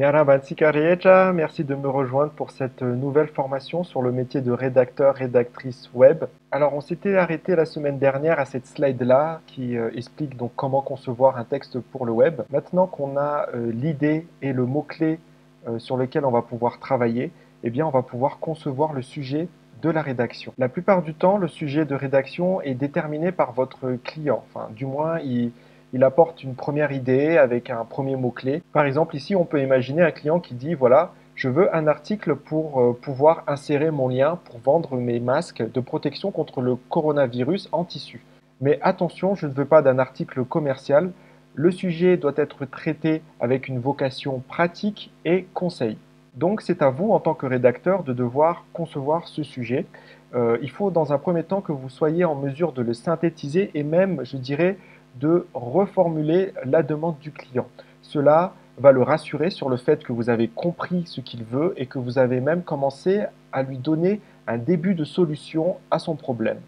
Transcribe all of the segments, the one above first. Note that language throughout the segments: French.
Merci de me rejoindre pour cette nouvelle formation sur le métier de rédacteur, rédactrice web. Alors on s'était arrêté la semaine dernière à cette slide-là qui euh, explique donc comment concevoir un texte pour le web. Maintenant qu'on a euh, l'idée et le mot-clé euh, sur lequel on va pouvoir travailler, eh bien on va pouvoir concevoir le sujet de la rédaction. La plupart du temps, le sujet de rédaction est déterminé par votre client. Enfin, du moins, il, il apporte une première idée avec un premier mot-clé. Par exemple, ici, on peut imaginer un client qui dit, voilà, je veux un article pour euh, pouvoir insérer mon lien pour vendre mes masques de protection contre le coronavirus en tissu. Mais attention, je ne veux pas d'un article commercial. Le sujet doit être traité avec une vocation pratique et conseil. Donc c'est à vous en tant que rédacteur de devoir concevoir ce sujet. Euh, il faut dans un premier temps que vous soyez en mesure de le synthétiser et même, je dirais, de reformuler la demande du client. Cela va le rassurer sur le fait que vous avez compris ce qu'il veut et que vous avez même commencé à lui donner un début de solution à son problème.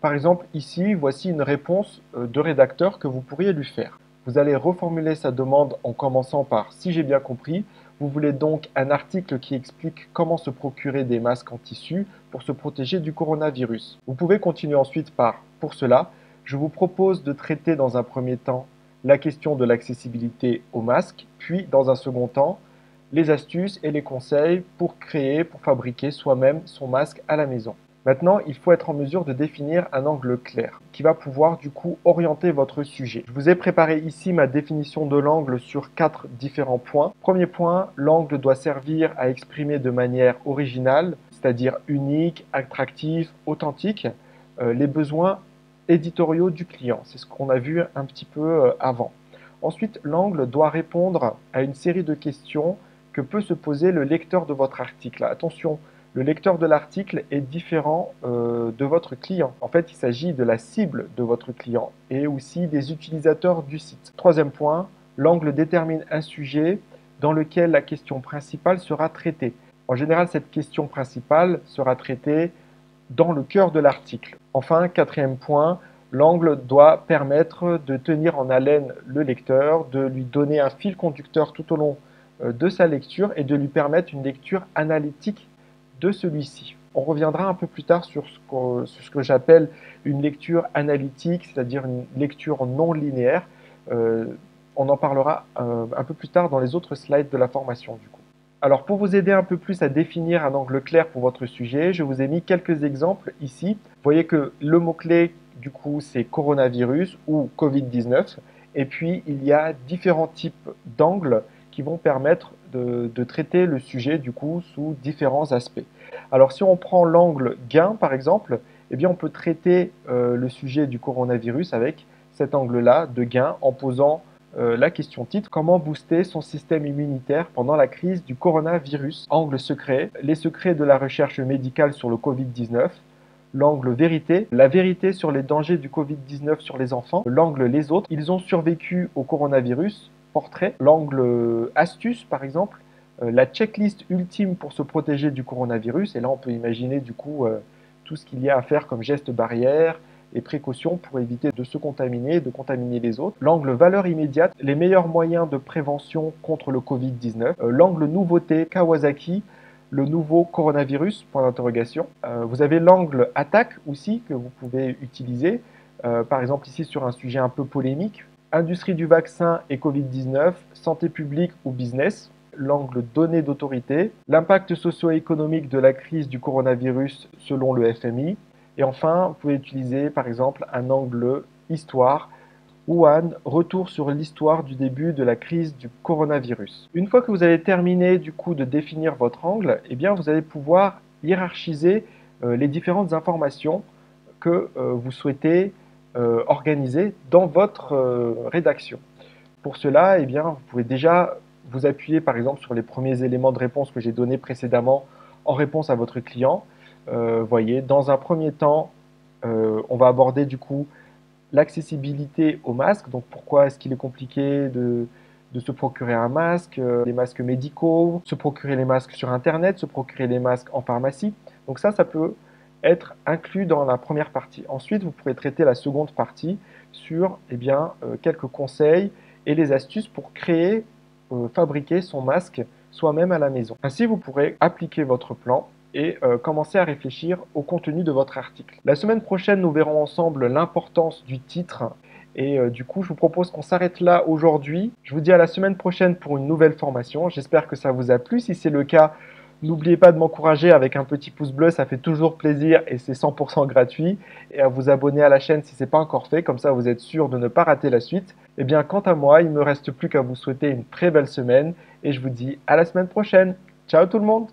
Par exemple, ici, voici une réponse euh, de rédacteur que vous pourriez lui faire. Vous allez reformuler sa demande en commençant par « si j'ai bien compris », vous voulez donc un article qui explique comment se procurer des masques en tissu pour se protéger du coronavirus. Vous pouvez continuer ensuite par « pour cela, je vous propose de traiter dans un premier temps la question de l'accessibilité aux masques, puis dans un second temps, les astuces et les conseils pour créer, pour fabriquer soi-même son masque à la maison. Maintenant, il faut être en mesure de définir un angle clair qui va pouvoir du coup orienter votre sujet. Je vous ai préparé ici ma définition de l'angle sur quatre différents points. Premier point, l'angle doit servir à exprimer de manière originale, c'est-à-dire unique, attractive, authentique, euh, les besoins éditoriaux du client. C'est ce qu'on a vu un petit peu euh, avant. Ensuite, l'angle doit répondre à une série de questions que peut se poser le lecteur de votre article. Attention, le lecteur de l'article est différent euh, de votre client. En fait, il s'agit de la cible de votre client et aussi des utilisateurs du site. Troisième point, l'angle détermine un sujet dans lequel la question principale sera traitée. En général, cette question principale sera traitée dans le cœur de l'article. Enfin, quatrième point, l'angle doit permettre de tenir en haleine le lecteur, de lui donner un fil conducteur tout au long euh, de sa lecture et de lui permettre une lecture analytique de celui-ci. On reviendra un peu plus tard sur ce que, j'appelle une lecture analytique, c'est-à-dire une lecture non linéaire. Euh, on en parlera euh, un peu plus tard dans les autres slides de la formation du coup. Alors pour vous aider un peu plus à définir un angle clair pour votre sujet, je vous ai mis quelques exemples ici. Vous voyez que le mot-clé du coup c'est coronavirus ou Covid-19 et puis il y a différents types d'angles qui vont permettre de, traiter le sujet du coup sous différents aspects. Alors si on prend l'angle gain par exemple, eh bien on peut traiter euh, le sujet du coronavirus avec cet angle-là de gain en posant euh, la question titre Comment booster son système immunitaire pendant la crise du coronavirus? Angle secret, les secrets de la recherche médicale sur le Covid-19. L'angle vérité, la vérité sur les dangers du Covid-19 sur les enfants. L'angle les autres, ils ont survécu au coronavirus. Portrait. L'angle astuce, par exemple. Euh, la checklist ultime pour se protéger du coronavirus. Et là, on peut imaginer du coup euh, tout ce qu'il y a à faire comme gestes barrières, et précautions pour éviter de se contaminer, de contaminer les autres. L'angle valeur immédiate, les meilleurs moyens de prévention contre le Covid-19. Euh, l'angle nouveauté, Kawasaki, le nouveau coronavirus, point d'interrogation. Euh, vous avez l'angle attaque aussi que vous pouvez utiliser, euh, par exemple ici sur un sujet un peu polémique. Industrie du vaccin et Covid-19, santé publique ou business l'angle données d'autorité, l'impact socio-économique de la crise du coronavirus selon le FMI, et enfin, vous pouvez utiliser par exemple un angle histoire ou un retour sur l'histoire du début de la crise du coronavirus. Une fois que vous avez terminé du coup de définir votre angle, eh bien vous allez pouvoir hiérarchiser euh, les différentes informations que euh, vous souhaitez euh, organiser dans votre rédaction. Pour cela, eh bien, vous pouvez déjà vous appuyer par exemple sur les premiers éléments de réponse que j'ai donnés précédemment en réponse à votre client voyez, dans un premier temps, euh, on va aborder du coup l'accessibilité au masque. Donc pourquoi est-ce qu'il est compliqué de, se procurer un masque, euh, les masques médicaux, se procurer les masques sur Internet, se procurer les masques en pharmacie. Donc ça, ça peut être inclus dans la première partie. Ensuite, vous pourrez traiter la seconde partie sur eh bien, quelques conseils et les astuces pour créer euh, fabriquer son masque soi-même à la maison. Ainsi, vous pourrez appliquer votre plan et euh, commencer à réfléchir au contenu de votre article. La semaine prochaine, nous verrons ensemble l'importance du titre. Et euh, du coup, je vous propose qu'on s'arrête là aujourd'hui. Je vous dis à la semaine prochaine pour une nouvelle formation. J'espère que ça vous a plu. Si c'est le cas, N'oubliez pas de m'encourager avec un petit pouce bleu, ça fait toujours plaisir et c'est 100% gratuit. Et à vous abonner à la chaîne si ce n'est pas encore fait, comme ça vous êtes sûr de ne pas rater la suite. Et eh bien quant à moi, il ne me reste plus qu'à vous souhaiter une très belle semaine et je vous dis à la semaine prochaine. Ciao tout le monde